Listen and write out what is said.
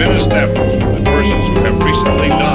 been established persons who have recently died